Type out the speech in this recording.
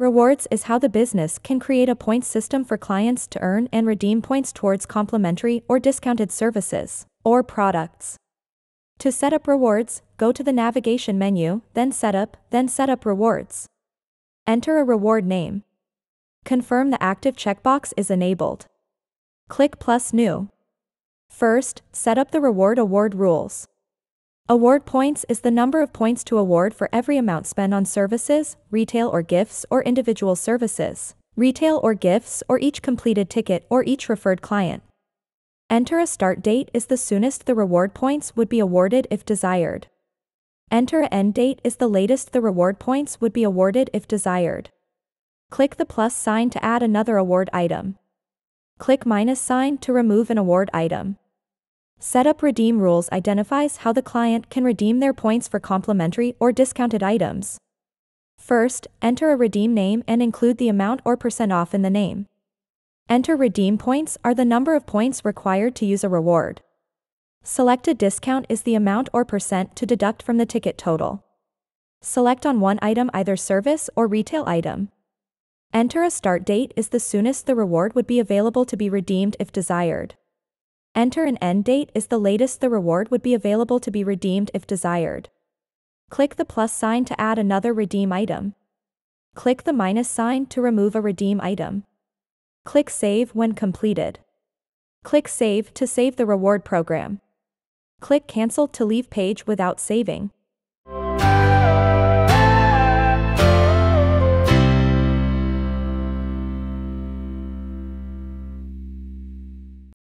Rewards is how the business can create a points system for clients to earn and redeem points towards complimentary or discounted services or products. To set up rewards, go to the navigation menu, then Setup, then Set up Rewards. Enter a reward name. Confirm the active checkbox is enabled. Click plus New. First, set up the reward award rules. Award points is the number of points to award for every amount spent on services, retail or gifts or individual services, retail or gifts or each completed ticket or each referred client. Enter a start date is the soonest the reward points would be awarded if desired. Enter a end date is the latest the reward points would be awarded if desired. Click the plus sign to add another award item. Click minus sign to remove an award item. Setup Redeem Rules identifies how the client can redeem their points for complimentary or discounted items. First, enter a redeem name and include the amount or percent off in the name. Enter redeem points are the number of points required to use a reward. Selected discount is the amount or percent to deduct from the ticket total. Select on one item either service or retail item. Enter a start date is the soonest the reward would be available to be redeemed if desired. Enter an end date is the latest the reward would be available to be redeemed if desired. Click the plus sign to add another redeem item. Click the minus sign to remove a redeem item. Click Save when completed. Click Save to save the reward program. Click Cancel to leave page without saving.